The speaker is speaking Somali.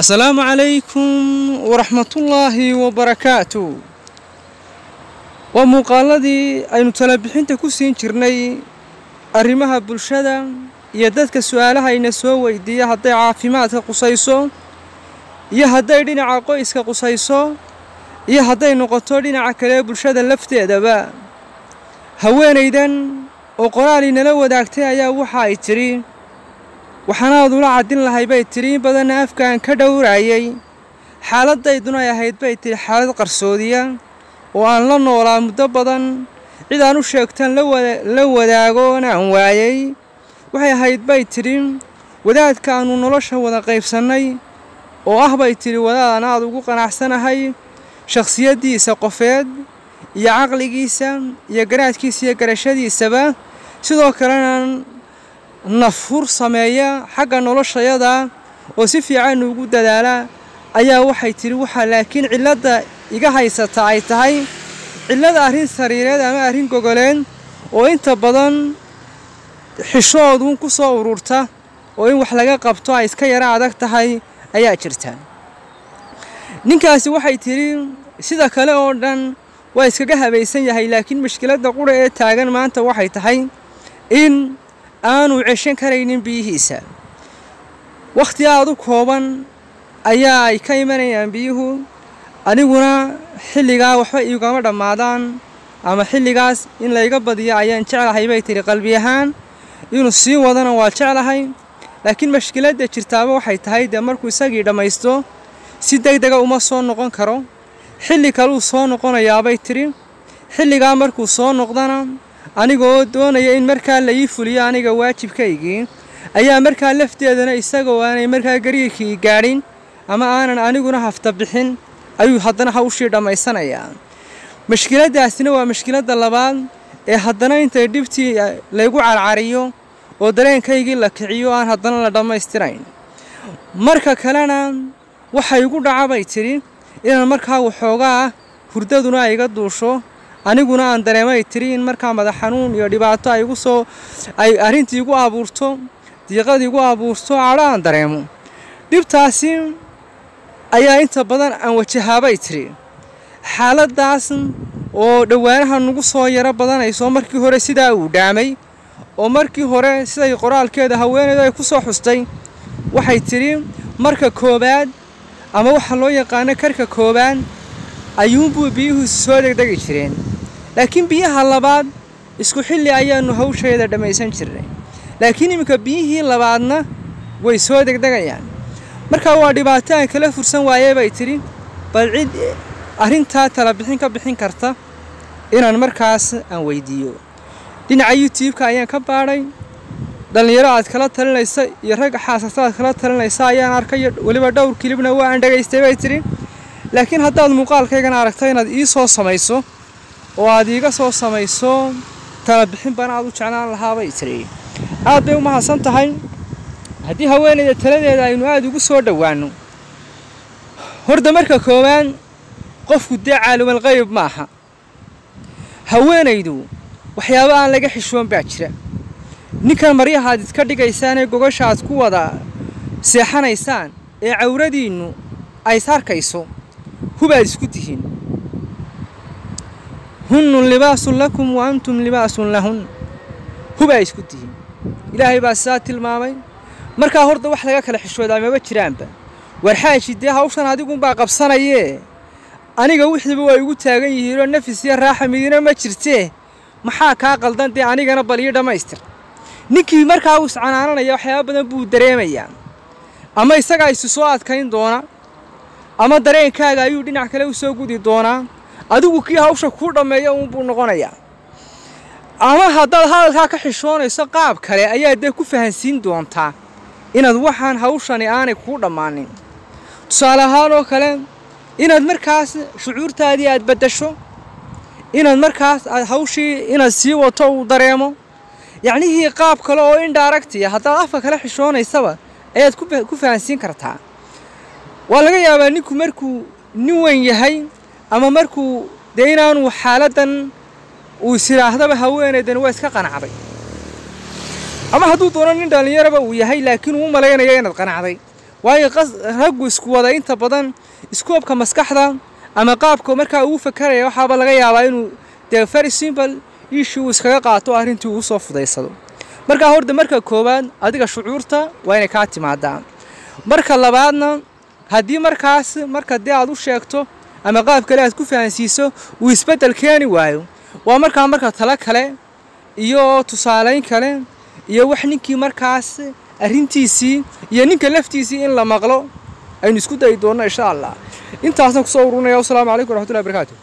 asalaamu calaykum waraxmatullaahi wabarakaatu waa muuqaaladii aynu talabixinta ku siin jirnay arrimaha bulshada iyo dadka su'aalaha ayna soo weydiiya hadday caafimaadka qusayso iyo hadday dhinaca qoyska qusayso iyo hadday noqoto dhinaca kale bulshada lafteedaba. Haweenaydan oo qoraal inala wadaagtay ayaa waxa ay tidhi waxaanaad ula caddin lahay bay tidhi in badanna afkaan ka dhowraayay. Xaaladayduna ay ahayd bay tidhi xaalad qarsoodiya oo aan la noolaa muddo badan. Cid aan u sheegtaan la wadaagoon aan waayay. Waxay ahayd bay tidhi wadaadka aannu nolosha wada qaybsannay oo ah bay tidhi wadaad aan aad ugu qanacsanahay. Shakhsiyaddiisa qofeed iyo caqligiisa iyo garaadkiisa iyo garashadiisaba sidoo kalena nafhur sameeya xagga noloshayada oo si fiican ugu dadaala ayaa waxay tidhi waxaa laakiin cilladda iga haysata ay tahay cillada arrin sariireed ama arrin gogoleed oo inta badan xishoodu ku soo ururta oo in wax laga qabto ay iska yara adag tahay ayaa jirta. Ninkaasi waxay tidhi sida kale oo dhan waa iskaga habaysan yahay laakiin mushkiladda qura ee taagan maanta waxay tahay in aanu ceshan karaynin biyihiisa. Wakhti aada u kooban ayaa ay ka imanayaan biyuhu aniguna xilligaa waxba igama dhammaadaan ama xilligaas in layga badiyo ayaan jeclahay bay tidhi qalbi ahaan inuu sii wadana waa jeclahay. Laakiin mashkiladda jirtaaba waxay tahay dee markuu isagii dhammaysto si deg dega uma soo noqon karo. Xilli kaluu soo noqonayaabay tidhi xilligaa markuu soo noqdana anigoo doonaya in markaa la ii fuliyo aniga waajibkaygii ayaa markaa lafteedana isagoo aanay markaa gariirkii gaadhin ama aanan aniguna hafta bixin ayuu haddana hawshii dhammaysanayaa. Mashkiladdaasina waa mashkiladda labaad ee haddana intay dhibtii laygu carcariyo oo dareenkaygii la kiciyo aan haddana la dhammaystirayn. Marka kalena waxay igu dhaca bay tidhi inaan markaa waxoogaa hurdaduna iga duusho aniguna aan dareemay tiri in markaa madax xanuun iyo dhibaato ay igu soo ay arrintii igu abuurto diiqadii igu abuurto cadho aan dareemo. Dhibtaasi ayaa inta badan aan wajahaabay tiri. Xaaladdaas oo dhowaanaha nagu soo yaro badanayso markii hore sidaa uu dhaamay oo markii hore siday qoraalkeeda haweeneydu ay ku soo xustay waxay tidhi marka koowaad ama waxaa loo yaqaano karka koowaad ayuunbuu biyuhu soo degdegi jireen laakiin biyaha labaad isku xilli ayaannu hawsheeda dhammaysan jirnay. Laakiin iminka biyihii labaadna way soo degdegayaan. Markaa waa dhibaato aan kala fursan waayey bay tidhi bal cid arrintaa tala bixin ka bixin karta inaan markaas aan weydiiyo. Dhinaca youtube-ka ayaan ka baadhay dhallinyaro aad kala talinaysa iyo ragga xaasasta aad kala talinaysa ayaan arkay weliba dhowr kilibna waa aan dhegaystay bay tidhi. Laakiin haddaad muuqaalkaygana aragto inaad ii soo samayso oo aad iiga soo samayso tala bixin bana aad u jeclaan lahaabay tidhi aad bay u mahadsan tahay. Haddii haweenayda taladeeda aynu aada ugu soo dhowaanno horda marka koowaad qofku dee caalimal qayb maaha haweenaydu waxyaabo aan laga xishoon baa jira. Ninkan maryahaad iska dhigaysaan ee gogasha aad ku wada seexanaysaan ee cawradiinnu ays arkayso hubaad isku tihiin hunnun libaasun lakum wa antum libaasun lahun. Hubaa isku tihiin. Ilaahay baa sidaa tilmaamay. Markaa horda wax laga kala xishoodaa maba jiraanba. Warxaaji dee hawshan adigunbaa qabsanayee? Aniga wixiiba waa igu taagan yihiinoo nafis iyo raaxa midina ma jirtee maxaa kaa qaldan dee anigana bal ii dhammaystir? Ninkii markaa uu iscanaananaya waxyaaba badan buu dareemayaa. Ama isagaa isu soo adkayn doona ama dareenkaaga ayuu dhinac kale u soo gudi doonaa adigu kii hawsha kuu dhammeeya uunbuu noqonayaa. Ama haddaad hadalkaa ka xishoonayso qaab kale ayaa dee ku fahansiin doontaa inaad waxaan hawshani aanay kuu dhammaanin. Tusaale ahaan oo kale inaad markaas shucuurtaadii aad baddasho inaad markaas aad hawshii inaad sii wato uu dareemo yacnihii qaab kale oo indhaaragtiya haddaad afka kale xishoonaysaba ayaad ku fahansiin kartaa. Waa laga yaabaa ninku markuu nin weyn yahay ama markuu dee inaanu xaaladdan uu isiraahdaba haweenaydan waa iska qanacday. Ama hadduu doono nin dhallinyaraba uu yahay laakiin uu malaynaya inaad qanacday. Waayo raggu isku wada inta badan iskoobka maskaxda ama qaabka markaa uu fakaraya waxaaba laga yaabaa inuu dee very simple issue uu iskaga qaato arrintii uu soo fudaysado. Markaa horda marka koowaad adiga shucuurta waa inay kaa timaadaa marka labaadna haddii markaas marka dee aad u sheegto ama qaab kale aad ku fahansiiso uu isbeddel keeni waayo. Waa markaa marka talo kale iyo tusaalayn kale iyo wax ninkii markaas arrintiisii iyo ninka laftiisii in la maqlo aynu isku dayi doonno insha allah. Intaasna ku soo urunaya wasalaamu calaykum waraxmatullahi barakaatu